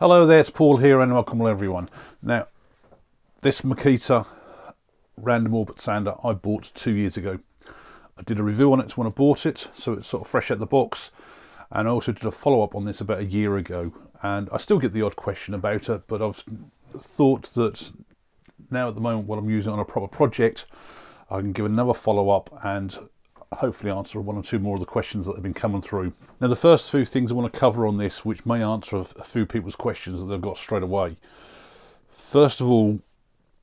Hello there, it's Paul here and welcome everyone. Now, this Makita random orbit sander I bought two years ago. I did a review on it when I bought it, so it's sort of fresh out the box. And I also did a follow-up on this about a year ago. And I still get the odd question about it, but I've thought that now at the moment when I'm using on a proper project, I can give another follow-up and hopefully answer one or two more of the questions that have been coming through. Now the first few things I want to cover on this, which may answer a few people's questions that they've got straight away. First of all,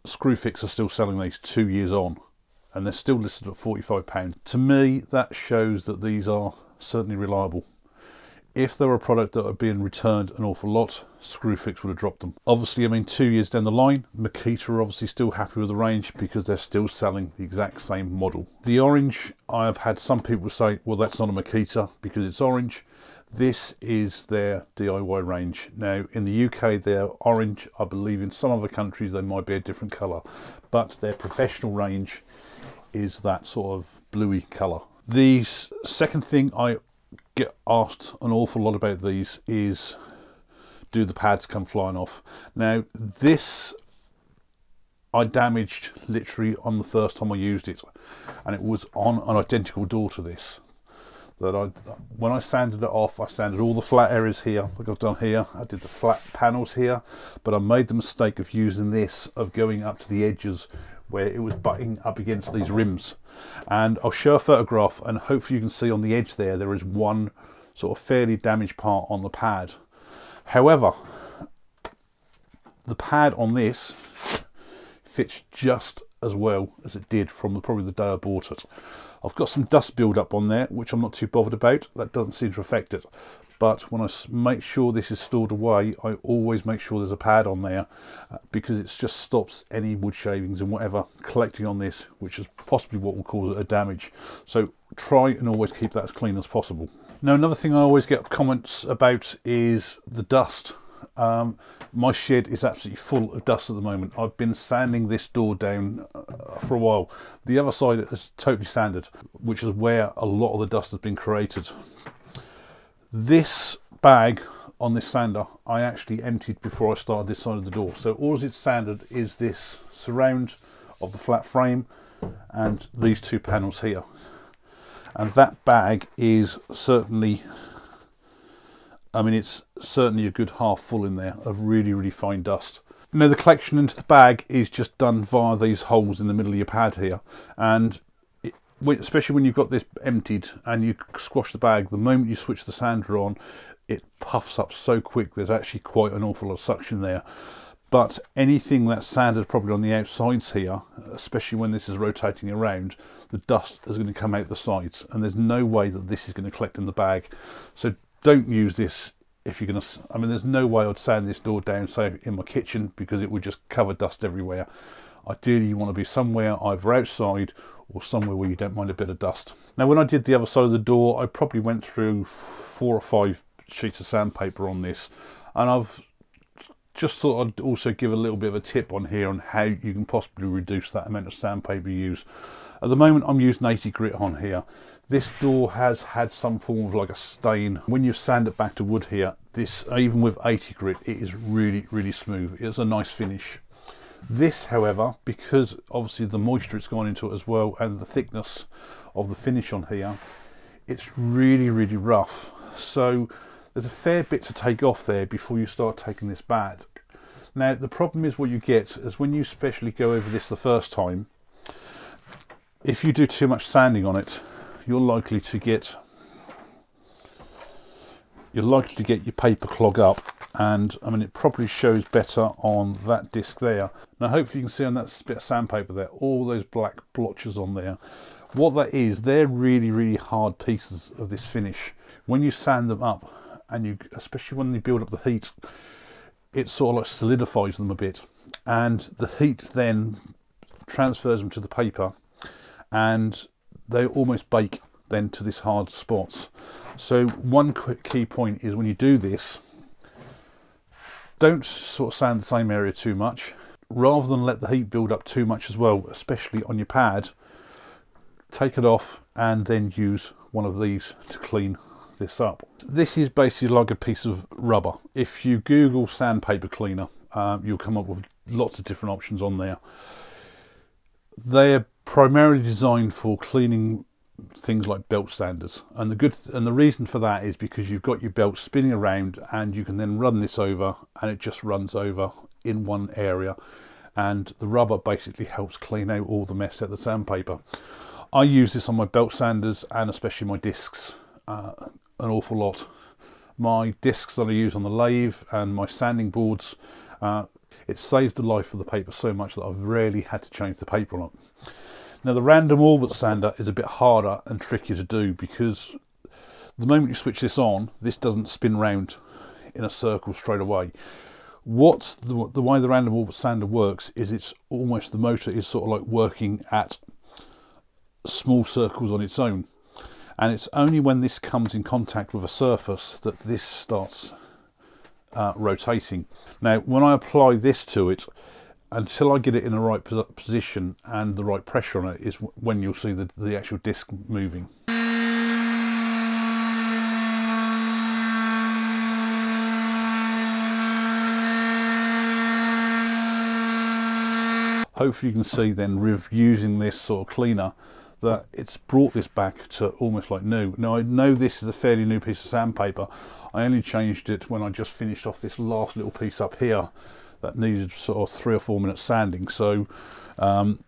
Screwfix are still selling these two years on and they're still listed at £45. To me, that shows that these are certainly reliable. If they were a product that had been returned an awful lot, Screwfix would have dropped them. Obviously, I mean, two years down the line, Makita are obviously still happy with the range because they're still selling the exact same model. The orange, I have had some people say, well, that's not a Makita because it's orange. This is their DIY range. Now, in the UK, they're orange. I believe in some other countries, they might be a different colour, but their professional range is that sort of bluey colour. The second thing I get asked an awful lot about these is do the pads come flying off? Now this I damaged literally on the first time I used it. And it was on an identical door to this that I when I sanded it off I sanded all the flat areas here. Like I've done here. I did the flat panels here. But I made the mistake of using this of going up to the edges where it was butting up against these rims. And I'll show a photograph and hopefully you can see on the edge there there is one sort of fairly damaged part on the pad. However the pad on this fits just as well as it did from the, probably the day I bought it. I've got some dust build up on there which I'm not too bothered about. That doesn't seem to affect it but when I make sure this is stored away I always make sure there's a pad on there uh, because it just stops any wood shavings and whatever collecting on this which is possibly what will cause a damage so try and always keep that as clean as possible now another thing I always get comments about is the dust um, my shed is absolutely full of dust at the moment. I've been sanding this door down uh, for a while. The other side is totally sanded, which is where a lot of the dust has been created. This bag on this sander I actually emptied before I started this side of the door. So all it's sanded is this surround of the flat frame and these two panels here. And that bag is certainly, I mean, it's certainly a good half full in there of really, really fine dust. Now the collection into the bag is just done via these holes in the middle of your pad here. And especially when you've got this emptied and you squash the bag, the moment you switch the sander on, it puffs up so quick. There's actually quite an awful lot of suction there. But anything that's sanded probably on the outsides here, especially when this is rotating around, the dust is going to come out the sides and there's no way that this is going to collect in the bag. So don't use this if you're going to, I mean, there's no way I'd sand this door down, say in my kitchen, because it would just cover dust everywhere. Ideally, you want to be somewhere either outside or somewhere where you don't mind a bit of dust. Now when I did the other side of the door I probably went through four or five sheets of sandpaper on this and I've just thought I'd also give a little bit of a tip on here on how you can possibly reduce that amount of sandpaper you use. At the moment I'm using 80 grit on here. This door has had some form of like a stain. When you sand it back to wood here, this even with 80 grit, it is really, really smooth. It's a nice finish. This, however, because obviously the moisture it's gone into it as well and the thickness of the finish on here, it's really, really rough. So there's a fair bit to take off there before you start taking this back. Now, the problem is what you get is when you especially go over this the first time, if you do too much sanding on it, you're likely to get you're likely to get your paper clog up and I mean it probably shows better on that disc there. Now hopefully you can see on that bit of sandpaper there all those black blotches on there. What that is, they're really really hard pieces of this finish. When you sand them up and you especially when you build up the heat it sort of like solidifies them a bit and the heat then transfers them to the paper and they almost bake then to this hard spots. So one quick key point is when you do this don't sort of sand the same area too much. Rather than let the heat build up too much as well, especially on your pad, take it off and then use one of these to clean this up. This is basically like a piece of rubber. If you Google sandpaper cleaner, um, you'll come up with lots of different options on there. They're primarily designed for cleaning things like belt sanders. And the good and the reason for that is because you've got your belt spinning around and you can then run this over and it just runs over in one area. And the rubber basically helps clean out all the mess out the sandpaper. I use this on my belt sanders and especially my discs uh, an awful lot. My discs that I use on the lathe and my sanding boards uh, it saves the life of the paper so much that I've rarely had to change the paper on it now the random orbit sander is a bit harder and trickier to do because the moment you switch this on, this doesn't spin round in a circle straight away. What the, the way the random orbit sander works is it's almost the motor is sort of like working at small circles on its own. And it's only when this comes in contact with a surface that this starts uh, rotating. Now, when I apply this to it, until I get it in the right position and the right pressure on it is when you'll see the, the actual disc moving. Hopefully you can see then using this sort of cleaner that it's brought this back to almost like new. Now I know this is a fairly new piece of sandpaper. I only changed it when I just finished off this last little piece up here that needed sort of three or four minutes sanding. So um,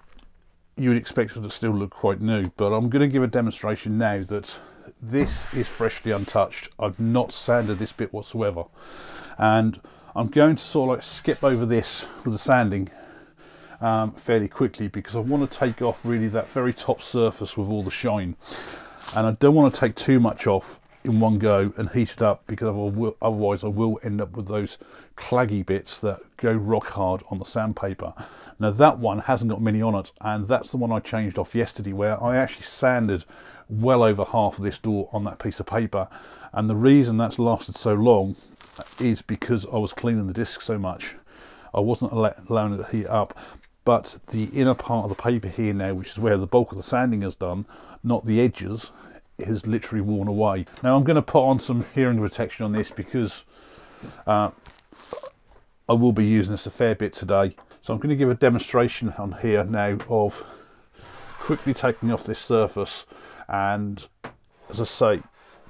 you would expect it to still look quite new, but I'm going to give a demonstration now that this is freshly untouched. I've not sanded this bit whatsoever. And I'm going to sort of like skip over this with the sanding um, fairly quickly because I want to take off really that very top surface with all the shine. And I don't want to take too much off in one go and heat it up because otherwise I will end up with those claggy bits that go rock hard on the sandpaper. Now that one hasn't got many on it and that's the one I changed off yesterday where I actually sanded well over half of this door on that piece of paper and the reason that's lasted so long is because I was cleaning the disc so much. I wasn't allowing it to heat up but the inner part of the paper here now which is where the bulk of the sanding is done not the edges has literally worn away. Now I'm going to put on some hearing protection on this because uh, I will be using this a fair bit today. So I'm going to give a demonstration on here now of quickly taking off this surface and as I say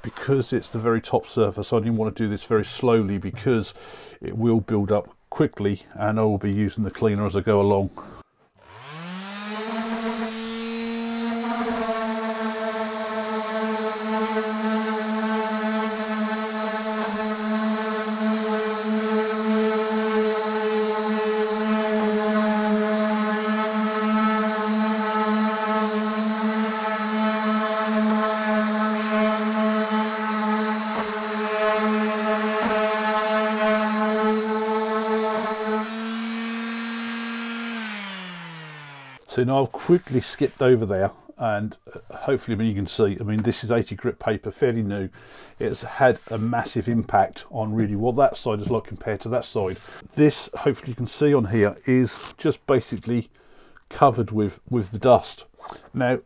because it's the very top surface I only want to do this very slowly because it will build up quickly and I will be using the cleaner as I go along. So now I've quickly skipped over there and uh, hopefully you can see, I mean this is 80 grit paper, fairly new. It's had a massive impact on really what that side is like compared to that side. This, hopefully you can see on here, is just basically covered with, with the dust. Now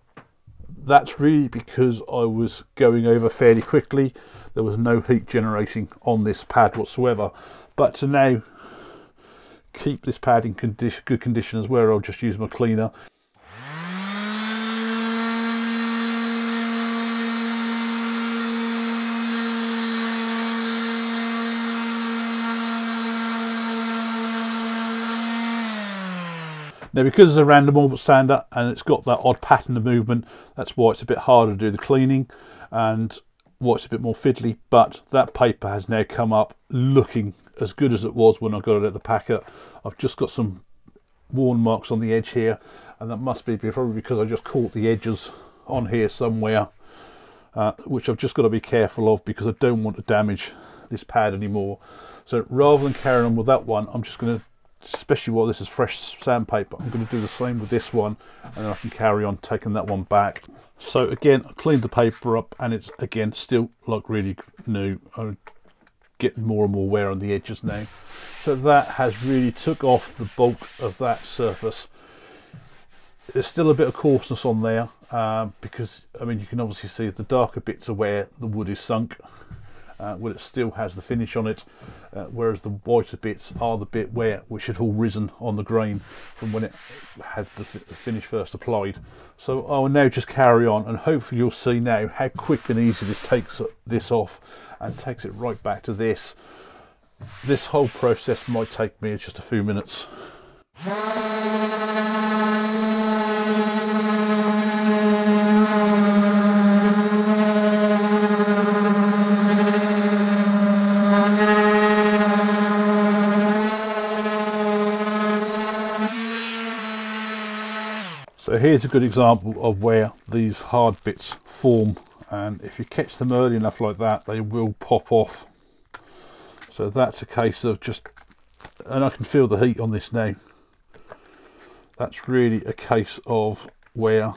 that's really because I was going over fairly quickly. There was no heat generating on this pad whatsoever. But to now keep this pad in condition, good condition as well. I'll just use my cleaner. Now because it's a random orbit sander and it's got that odd pattern of movement, that's why it's a bit harder to do the cleaning and why it's a bit more fiddly, but that paper has now come up looking as good as it was when I got it at the packet. I've just got some worn marks on the edge here and that must be probably because I just caught the edges on here somewhere uh, which I've just got to be careful of because I don't want to damage this pad anymore. So rather than carrying on with that one I'm just going to especially while this is fresh sandpaper I'm going to do the same with this one and then I can carry on taking that one back. So again I cleaned the paper up and it's again still like really new. I get more and more wear on the edges now. So that has really took off the bulk of that surface. there's still a bit of coarseness on there uh, because I mean you can obviously see the darker bits are where the wood is sunk uh, well it still has the finish on it uh, whereas the whiter bits are the bit where which had all risen on the grain from when it had the, the finish first applied. So I will now just carry on and hopefully you'll see now how quick and easy this takes this off and takes it right back to this. This whole process might take me just a few minutes here's a good example of where these hard bits form and if you catch them early enough like that they will pop off. So that's a case of just, and I can feel the heat on this now. That's really a case of where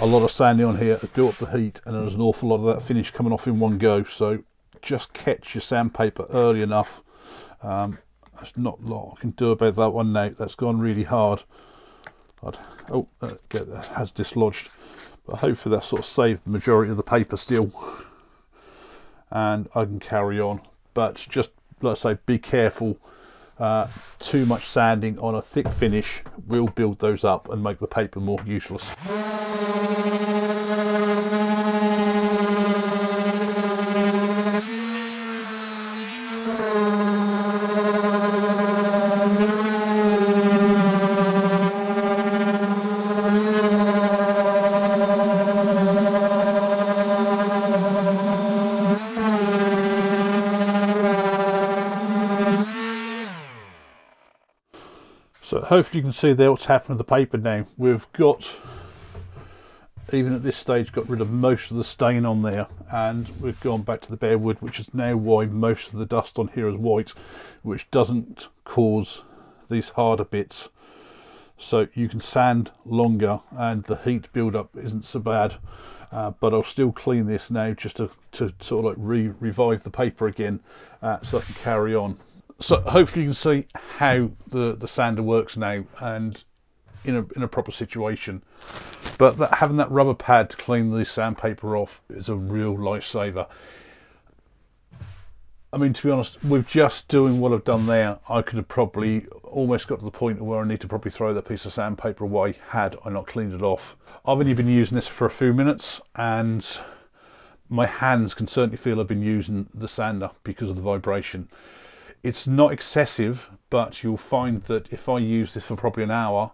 a lot of sanding on here built up the heat and there's an awful lot of that finish coming off in one go. So just catch your sandpaper early enough. Um, not a lot I can do about that one now. That's gone really hard. I'd, oh, uh, get, uh, has dislodged. But hopefully that sort of saved the majority of the paper still. And I can carry on. But just, let's say, be careful. Uh, too much sanding on a thick finish will build those up and make the paper more useless. Hopefully you can see there what's happened with the paper now. We've got, even at this stage, got rid of most of the stain on there and we've gone back to the bare wood, which is now why most of the dust on here is white, which doesn't cause these harder bits. So you can sand longer and the heat buildup isn't so bad. Uh, but I'll still clean this now just to, to sort of like re revive the paper again uh, so I can carry on so hopefully you can see how the the sander works now and in a in a proper situation. But that, having that rubber pad to clean the sandpaper off is a real lifesaver. I mean to be honest with just doing what I've done there I could have probably almost got to the point where I need to probably throw that piece of sandpaper away had I not cleaned it off. I've only been using this for a few minutes and my hands can certainly feel I've been using the sander because of the vibration it's not excessive, but you'll find that if I use this for probably an hour,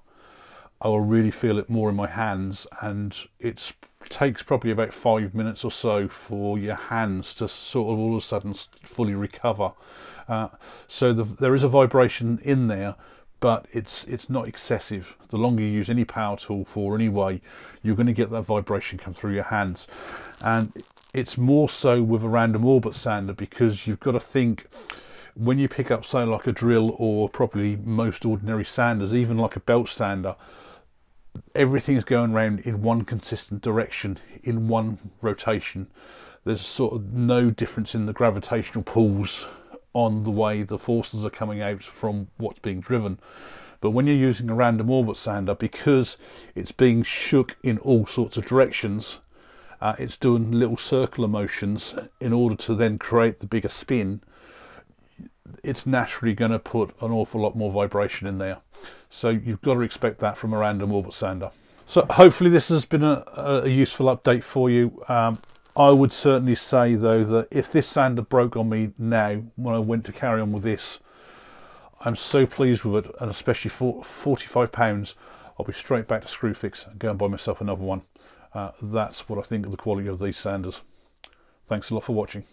I will really feel it more in my hands and it takes probably about five minutes or so for your hands to sort of all of a sudden fully recover. Uh, so the, there is a vibration in there, but it's it's not excessive. The longer you use any power tool for anyway, you're going to get that vibration come through your hands. And it's more so with a random orbit sander because you've got to think when you pick up say like a drill or probably most ordinary sanders even like a belt sander everything is going around in one consistent direction in one rotation. There's sort of no difference in the gravitational pulls on the way the forces are coming out from what's being driven. But when you're using a random orbit sander because it's being shook in all sorts of directions uh, it's doing little circular motions in order to then create the bigger spin it's naturally going to put an awful lot more vibration in there. So you've got to expect that from a random orbit sander. So hopefully this has been a, a useful update for you. Um, I would certainly say though that if this sander broke on me now when I went to carry on with this, I'm so pleased with it and especially for 45 pounds, I'll be straight back to Screwfix and go and buy myself another one. Uh, that's what I think of the quality of these sanders. Thanks a lot for watching.